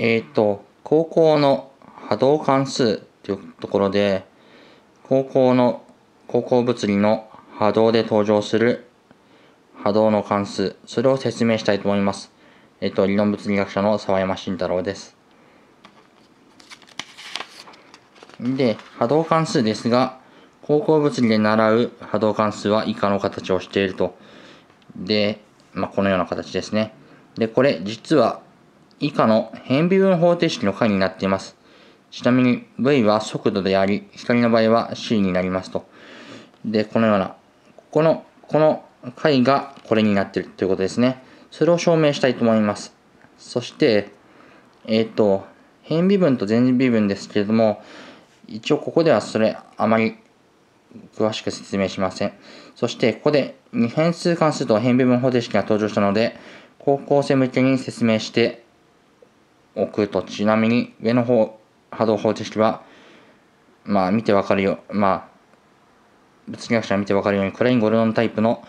えっ、ー、と、高校の波動関数というところで、高校の、高校物理の波動で登場する波動の関数、それを説明したいと思います。えっ、ー、と、理論物理学者の沢山慎太郎です。で、波動関数ですが、高校物理で習う波動関数は以下の形をしていると。で、まあ、このような形ですね。で、これ実は以下の変微分方程式の解になっています。ちなみに v は速度であり、光の場合は c になりますと。で、このような、ここの、この解がこれになっているということですね。それを証明したいと思います。そして、えっ、ー、と、変微分と全微分ですけれども、一応ここではそれあまり詳しく説明しません。そしてここで二変数関数と変微分方程式が登場したので、高校生向けに説明しておくと、ちなみに上の方波動方程式は、まあ見てわかるよ、まあ、物理学者が見てわかるようにクライン・ゴルドンタイプの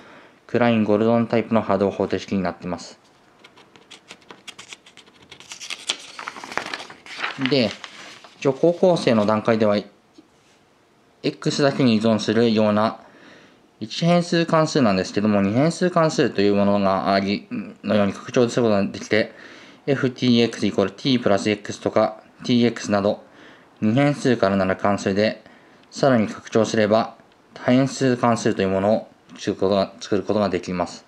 クライン・ゴルドンタイプの波動方程式になっています。で、一応高校生の段階では x だけに依存するような1変数関数なんですけども2変数関数というものがありのように拡張することができて ftx イコール t プラス x とか tx など2変数からなる関数でさらに拡張すれば多変数関数というものを作ることが作ることができます。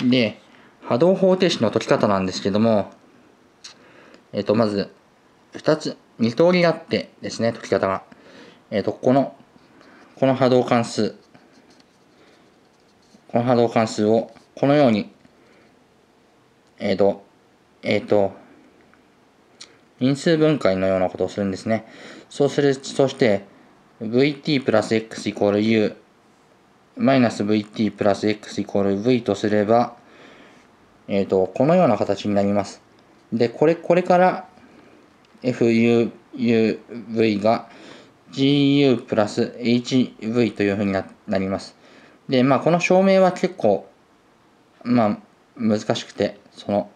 で、波動方程式の解き方なんですけども、えっ、と、まず、二つ、二通りあってですね、解き方が。えっ、と、この、この波動関数、この波動関数を、このように、えっ、と、えっ、と、因数分解のようなことをするんですね。そうする、そして、vt プラス x イコール u マイナス vt プラス x イコール v とすれば、えっ、ー、と、このような形になります。で、これ、これから fuv が gu プラス hv というふうになります。で、まあ、この証明は結構、まあ、難しくて、その、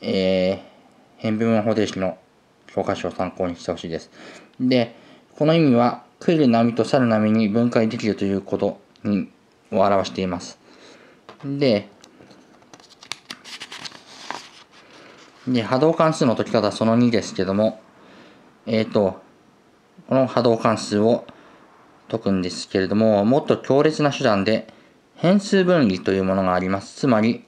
えー、変微分方程式の教科書を参考にしてほしいです。で、この意味は、来る波と去る波に分解できるということにを表しています。で、で、波動関数の解き方その2ですけども、えっ、ー、と、この波動関数を解くんですけれども、もっと強烈な手段で変数分離というものがあります。つまり、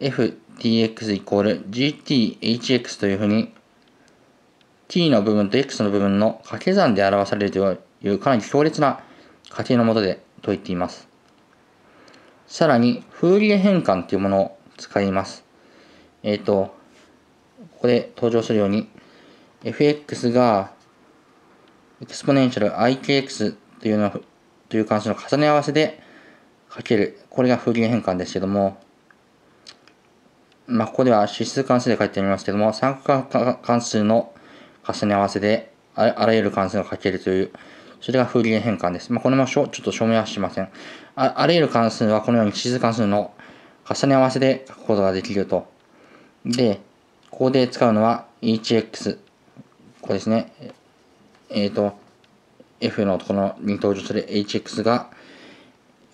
ftx イコール gthx というふうに t の部分と x の部分の掛け算で表されるというかなり強烈な仮定のもとで解いています。さらに、フーリエ変換というものを使います。えっ、ー、と、ここで登場するように、fx がエクスポネンシャル ikx というのという関数の重ね合わせでかける。これがフーリエ変換ですけども、まあ、ここでは指数関数で書いてありますけども、三角関数の重ね合わせであらゆる関数をかけるという、それが風鈴変換です。まあ、これもちょっと証明はしません。ああらゆる関数はこのように指数関数の重ね合わせで書くことができると。で、ここで使うのは hx。ここですね。えっ、ー、と、f のところに登場する hx が、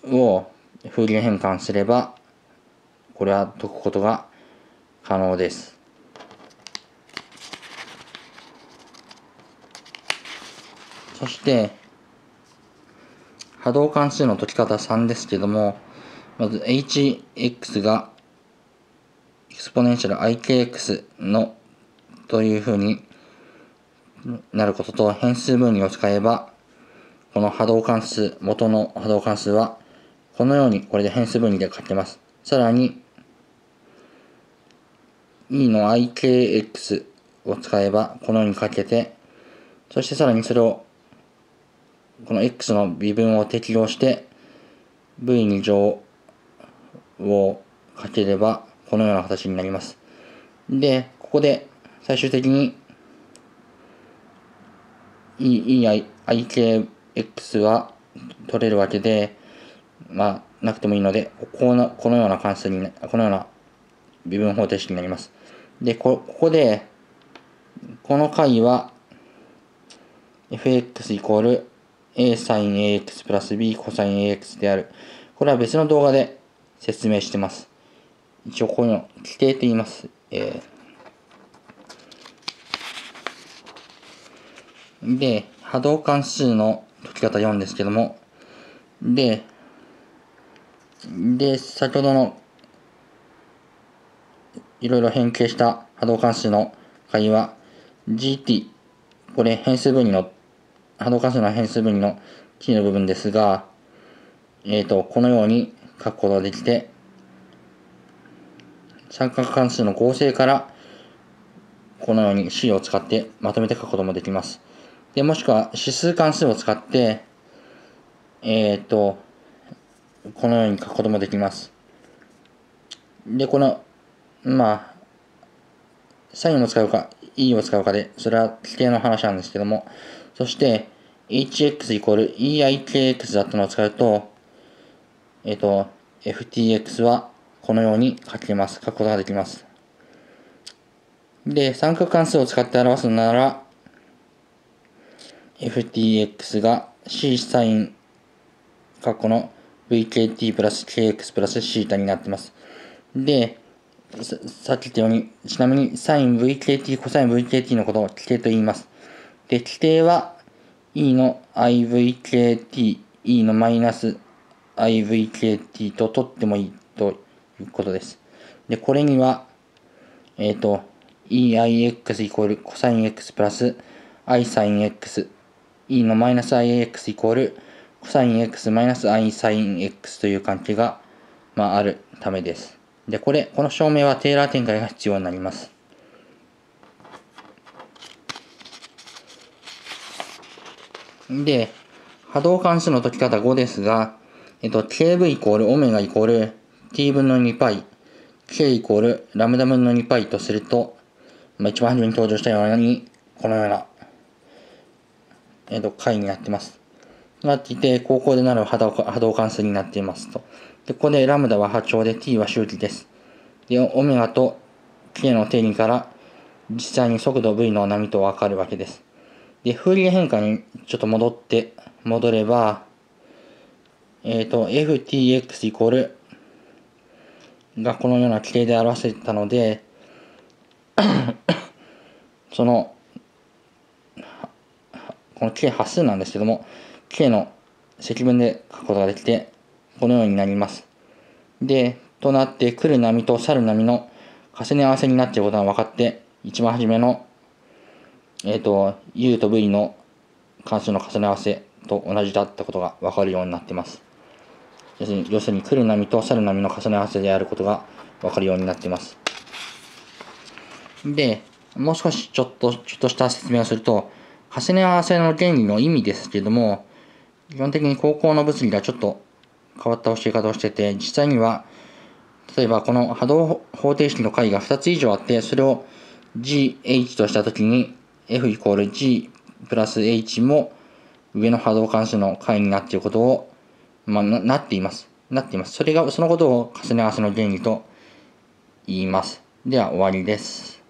をフーリエ変換すれば、これは解くことが可能です。そして、波動関数の解き方3ですけども、まず hx がエクスポネンシャル ikx のというふうになることと変数分離を使えばこの波動関数元の波動関数はこのようにこれで変数分離で書けますさらに e の ikx を使えばこのように書けてそしてさらにそれをこの x の微分を適用して v2 乗をかければこのような形になります。で、ここで最終的に EIKX は取れるわけで、まあ、なくてもいいので、このこのような関数に、このような微分方程式になります。で、こここで、この解は、fx イコール a サイン ax プラス b コサイン ax である。これは別の動画で説明してます。一応こういうの規定と言います。えー、で、波動関数の解き方4ですけども、で、で、先ほどのいろいろ変形した波動関数の解は gt、これ変数分離の、波動関数の変数分離の t の部分ですが、えっ、ー、と、このように書くことができて、三角関数の合成から、このように C を使ってまとめて書くこともできます。で、もしくは指数関数を使って、えっ、ー、と、このように書くこともできます。で、この、まあ、サインを使うか、E を使うかで、それは規定の話なんですけども、そして、hx イコール eikx だったのを使うと、えっ、ー、と、ftx はこのように書けます。書くことができます。で、三角関数を使って表すなら、ftx が c サイン、括弧の vkt プラス kx プラス θ になってます。で、さっき言ったように、ちなみにサイン vkt、コサイン vkt のことを規定と言います。で、規定は e の ivkt、e のマイナス ivkt と取ってもいいということです。で、これには、えっ、ー、と、eix イコールコサイン x プラス i サイン x、e のマイナス ix イコールコサイン x マイナス i サイン x という関係が、まあ、あるためです。で、これ、この証明はテーラー展開が必要になります。で、波動関数の解き方5ですが、えっと、kv イコールオメガイコール t 分の 2π、k イコールラムダ分の 2π とすると、まあ、一番初めに登場したように、このような、えっと、解になってます。なっていて、高校でなる波動波動関数になっていますと。で、ここでラムダは波長で t は周期です。で、オメガと k の定義から実際に速度 v の波とわかるわけです。で、フーリエ変化にちょっと戻って、戻れば、えっ、ー、と、ftx イコールがこのような規定で表せたので、その、この k 波数なんですけども、k の積分で書くことができて、このようになります。で、となって、来る波と去る波の重ね合わせになっていることが分かって、一番初めの、えっ、ー、と、u と v の関数の重ね合わせと同じだったことが分かるようになっています。要するに、要するに来る波と去る波の重ね合わせであることがわかるようになっています。で、もう少しちょっと、ちょっとした説明をすると、重ね合わせの原理の意味ですけども、基本的に高校の物理がちょっと変わった教え方をしてて、実際には、例えばこの波動方程式の解が2つ以上あって、それを GH としたときに F イコール G プラス H も上の波動関数の解になっていることをまあ、ななっています。なっています。それが、そのことを重ね合わせの原理と言います。では終わりです。